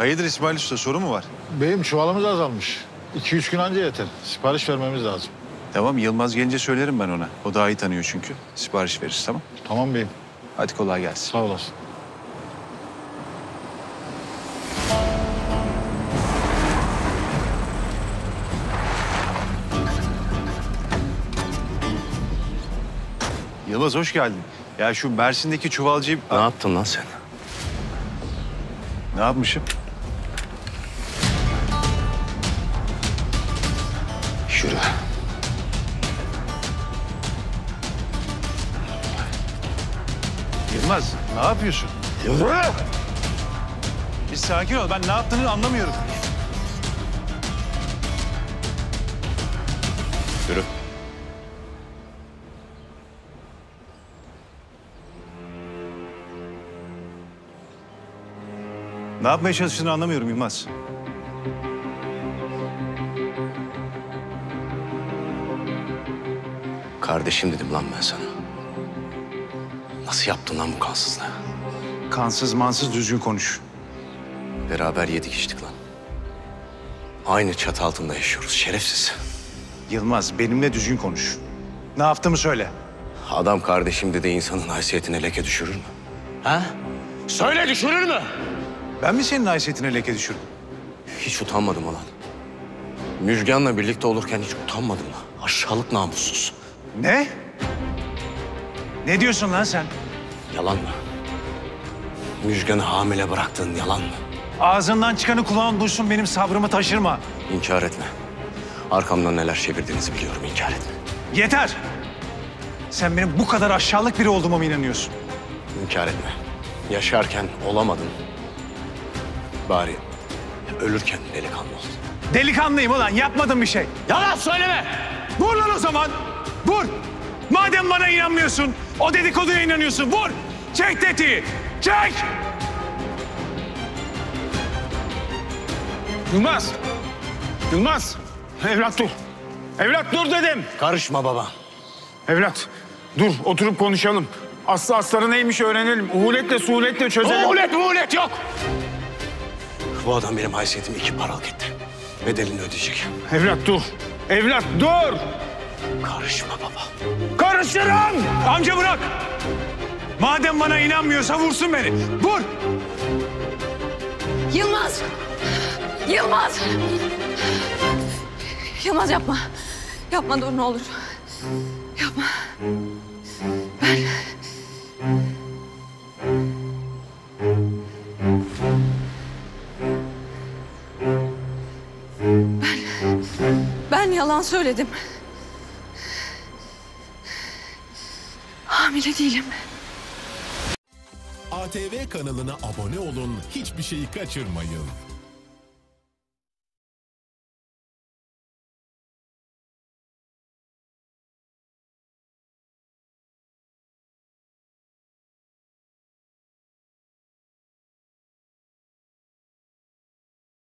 Hayırdır İsmail Usta sorun mu var? Beyim çuvalımız azalmış. 2-3 gün anca yeter. Sipariş vermemiz lazım. Tamam Yılmaz gelince söylerim ben ona. O daha iyi tanıyor çünkü. Sipariş veririz tamam. Tamam beyim. Hadi kolay gelsin. Sağ olasın. Yılmaz hoş geldin. Ya şu Mersin'deki çuvalcıyı... Ne yaptın lan sen? Ne yapmışım? Yılmaz ne yapıyorsun? Yürü! Bir sakin ol. Ben ne yaptığını anlamıyorum. Yürü. Ne yapmaya çalıştığını anlamıyorum Yılmaz. Kardeşim dedim lan ben sana. Nasıl yaptın lan bu kansızlığı? Kansız mansız düzgün konuş. Beraber yedik içtik lan. Aynı çatı altında yaşıyoruz şerefsiz. Yılmaz benimle düzgün konuş. Ne yaptığımı söyle. Adam kardeşim dedi insanın haysiyetine leke düşürür mü? Ha? Söyle düşürür mü? Ben mi senin haysiyetine leke düşürdüm? Hiç utanmadım ulan. Müjgan'la birlikte olurken hiç utanmadım lan. Aşağılık namussuz. Ne? Ne diyorsun lan sen? Yalan mı? Müjgan'ı hamile bıraktığın yalan mı? Ağzından çıkanı kulağın duysun benim sabrımı taşırma. İnkar etme. Arkamdan neler çevirdiğinizi biliyorum inkar etme. Yeter. Sen benim bu kadar aşağılık biri olduğuma mı inanıyorsun? İnkar etme. Yaşarken olamadın. Bari ölürken delikanlı ol. Delikanlıyım ulan yapmadım bir şey. Yalan söyleme! Vur lan o zaman. Vur. Madem bana inanmıyorsun, o dedikoduya inanıyorsun. Vur. Çek tetiği. Çek. Yılmaz! Yılmaz! Evlat dur. Evlat dur dedim. Karışma baba. Evlat dur oturup konuşalım. Aslı astarı neymiş öğrenelim. Uhuletle suhuletle çözelim. Muhulet muhulet yok! Bu adam benim haysiyetimi iki paralık etti. Bedelini ödeyecek. Evlat dur. Evlat dur. Karışma baba. Karışırım. Amca bırak. Madem bana inanmıyorsa vursun beni. Vur. Yılmaz! Yılmaz! Yılmaz yapma. Yapma dur ne olur. Yapma. Ben... Ben... Ben yalan söyledim. Hamile değilim. ATV kanalına abone olun, hiçbir şeyi kaçırmayın.